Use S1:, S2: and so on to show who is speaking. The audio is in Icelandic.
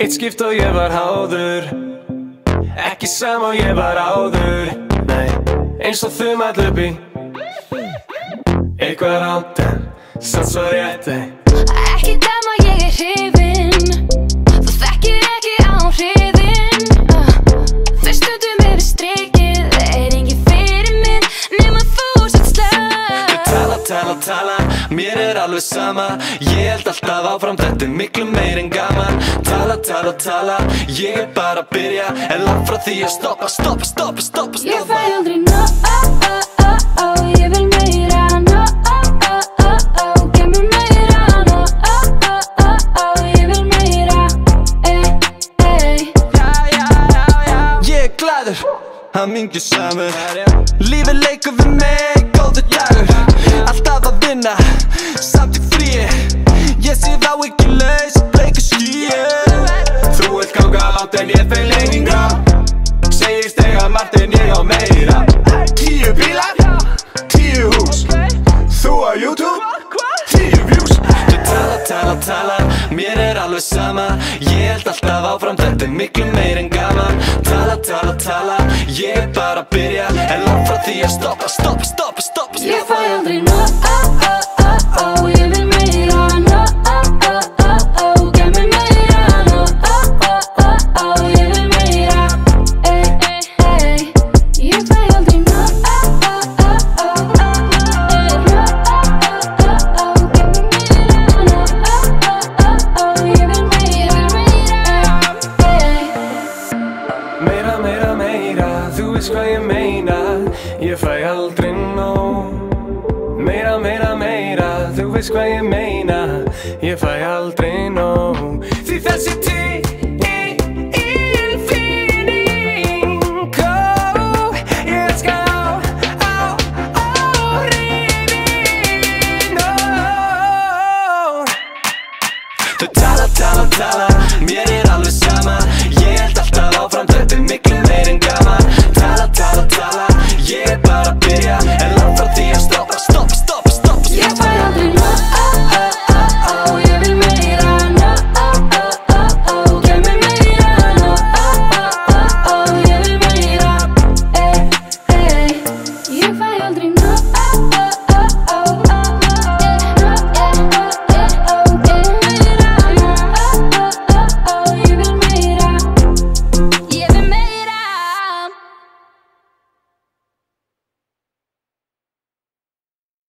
S1: eitt skipt og ég var háður. Ekki sama og ég var áður. Nei, eins og all upp í. Eitthvað rátt en samt svo rétt ei.
S2: Ekki dæma ég er hrifin. Þú þekkir ekki áhrifin. Uh, Þau stundum yfir strikið. Það er engin fyrir minn Nefn að þú sett slöð
S1: Tala, tala, tala, mér er alveg sama. Ég held alltaf áfram, þetta er miklu meir en gaman. Tala, tala, tala, ég er bara að byrja. En langt frá því að stoppa, stoppa, stoppa, stoppa,
S2: Ég fæ
S1: stoppa
S2: aldrei no
S1: hamingju samur Lífið leikur við mig, góður dagur Alltaf að vinna, samt í fríi Ég sé þá ekki laus, bleiku skýi Þú vilt ganga langt en ég feil lengra Segist eiga margt en ég á meira Tíu bílar, tíu hús Þú á YouTube, tíu views. Þú tala, tala, tala, mér er alveg sama. Ég held alltaf áfram, þetta er miklu meir en gaman. Tala, er að byrja. En langt frá því að stoppa, stoppa, stoppa, stoppa, stoppa veist hvað ég meina. Ég fæ aldrei nóg. Meira, meira, meira, þú veist hvað ég meina. Ég fæ aldrei nóg. Því þessi tíð aldrei n-a